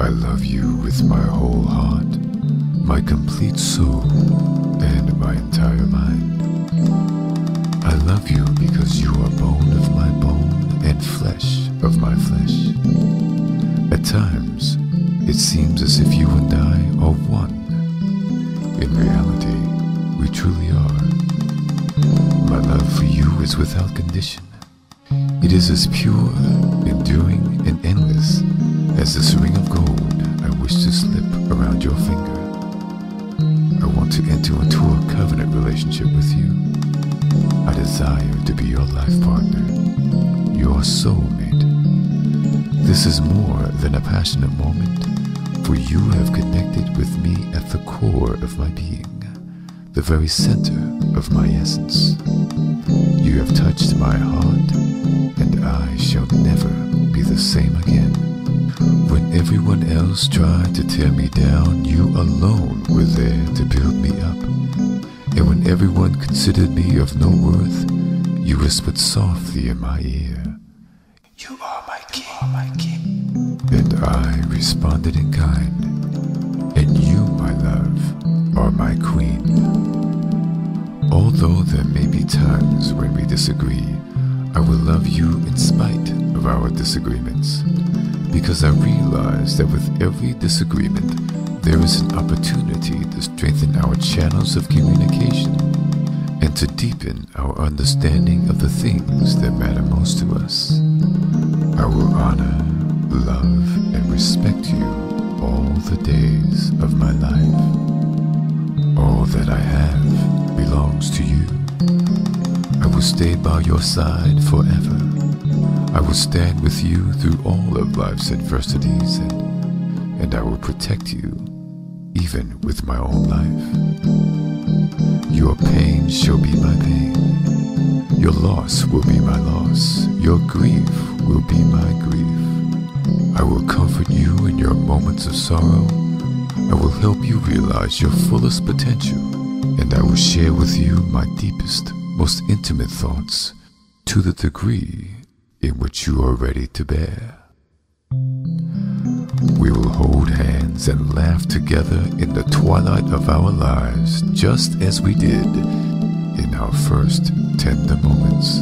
I love you with my whole heart, my complete soul, and my entire mind. I love you because you are bone of my bone and flesh of my flesh. At times, it seems as if you and I are one. In reality, we truly are. My love for you is without condition. It is as pure, enduring, and endless as this ring of gold I wish to slip around your finger. I want to enter into a covenant relationship with you. I desire to be your life partner, your soulmate. This is more than a passionate moment, for you have connected with me at the core of my being, the very center of my essence. You have touched my heart, and I shall else tried to tear me down, you alone were there to build me up. And when everyone considered me of no worth, you whispered softly in my ear, You are my king, my king. And I responded in kind, and you, my love, are my queen. Although there may be times when we disagree, I will love you in spite of our disagreements, because I realize that with every disagreement, there is an opportunity to strengthen our channels of communication and to deepen our understanding of the things that matter most to us. I will honor, love, and respect you all the days of my life. All that I have belongs to you. I will stay by your side forever. I will stand with you through all of life's adversities and, and I will protect you even with my own life. Your pain shall be my pain. Your loss will be my loss. Your grief will be my grief. I will comfort you in your moments of sorrow. I will help you realize your fullest potential, and I will share with you my deepest, most intimate thoughts to the degree in which you are ready to bear. We will hold hands and laugh together in the twilight of our lives, just as we did in our first tender moments.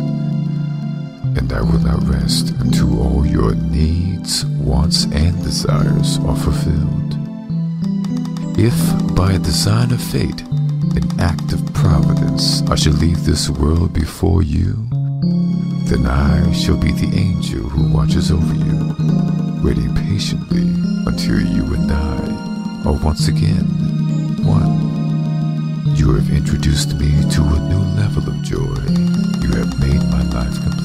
And I will not rest until all your needs, wants, and desires are fulfilled. If, by a design of fate, an act of providence, I should leave this world before you, then I shall be the angel who watches over you, waiting patiently until you and I are once again one. You have introduced me to a new level of joy. You have made my life complete.